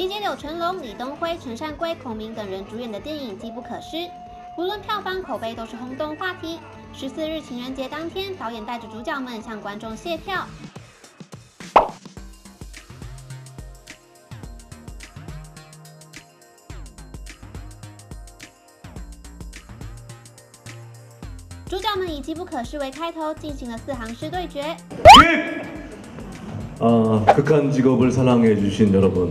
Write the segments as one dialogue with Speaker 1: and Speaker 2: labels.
Speaker 1: 集结柳成龙、李东辉、陈善圭、孔明等人主演的电影《机不可失》，无论票房口碑都是轰动话题。十四日情人节当天，导演带着主角们向观众谢票。主角们以机不可失为开头，进行了四行诗对决。
Speaker 2: 아, 극한 직업을 사랑해 주신 여러분.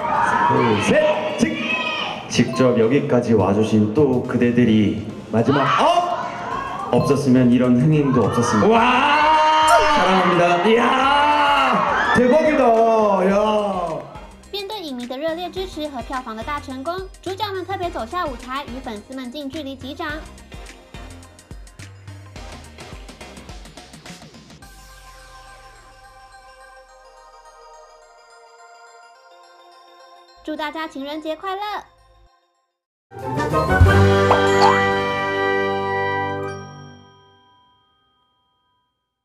Speaker 2: 둘, 셋! 직! 직접 여기까지 와주신 또 그대들이 마지막 업! 없었으면 이런 흥행도 없었습니다.
Speaker 3: 와!
Speaker 2: 사랑합니다.
Speaker 3: 이야! 대박이다. 야!
Speaker 1: 面对影迷的热烈支持和票房的大成功，主角们特别走下舞台，与粉丝们近距离击掌。 祝大家情人节快乐！